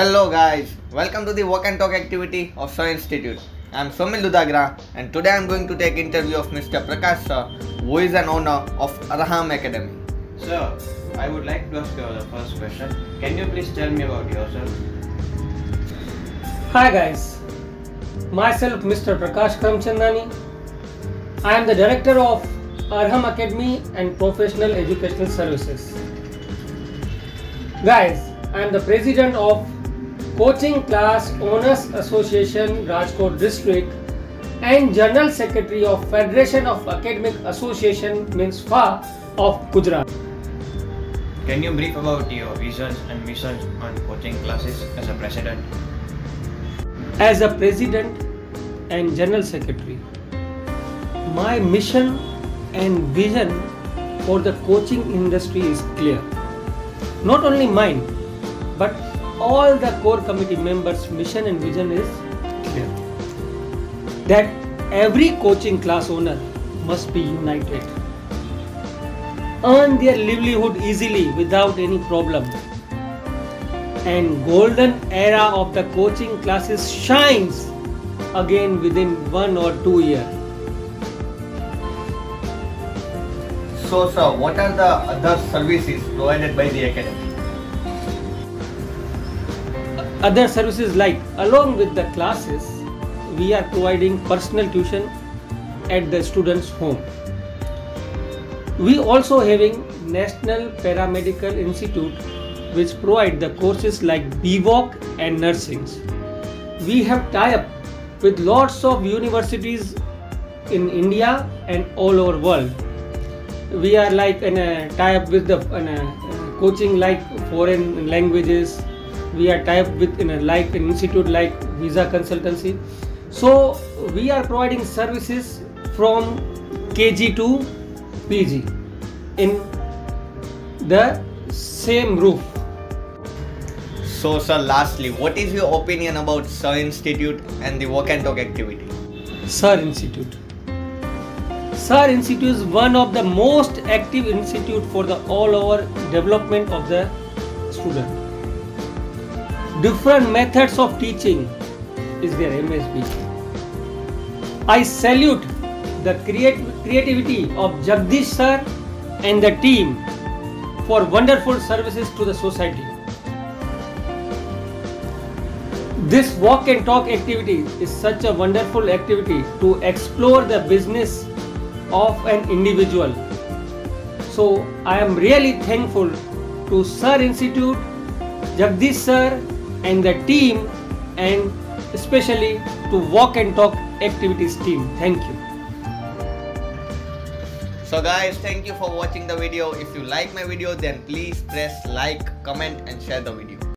Hello guys, welcome to the walk and talk activity of SIR Institute. I am Somil Ludagra and today I am going to take interview of Mr. Prakash Shah, who is an owner of Arham Academy. Sir, I would like to ask you the first question. Can you please tell me about yourself? Hi guys, myself Mr. Prakash Karamchandani. I am the director of Arham Academy and Professional Educational Services. Guys, I am the president of Coaching Class Owners Association Rajkot District and General Secretary of Federation of Academic Association means FA of Gujarat. Can you brief about your visions and missions on coaching classes as a president? As a president and general secretary, my mission and vision for the coaching industry is clear. Not only mine, but all the core committee members' mission and vision is clear. That every coaching class owner must be united, earn their livelihood easily without any problem, and golden era of the coaching classes shines again within one or two years. So sir, what are the other services provided by the academy? Other services like along with the classes, we are providing personal tuition at the student's home. We also having National Paramedical Institute which provide the courses like BVOC and nursing. We have tie-up with lots of universities in India and all over world. We are like in a tie-up with the a, uh, coaching like foreign languages. We are tie-up with in a like an institute like Visa Consultancy. So we are providing services from KG to PG in the same roof. So sir, lastly, what is your opinion about SIR Institute and the walk and talk activity? SIR Institute. SIR Institute is one of the most active institute for the all over development of the student. Different methods of teaching is their MSB. I salute the creat- creativity of Jagdish sir and the team for wonderful services to the society. This walk and talk activity is such a wonderful activity to explore the business of an individual. So I am really thankful to Sir Institute, Jagdish sir and the team and especially to walk and talk activities team. Thank you. So guys, thank you for watching the video. If you like my video, then please press like, comment and share the video.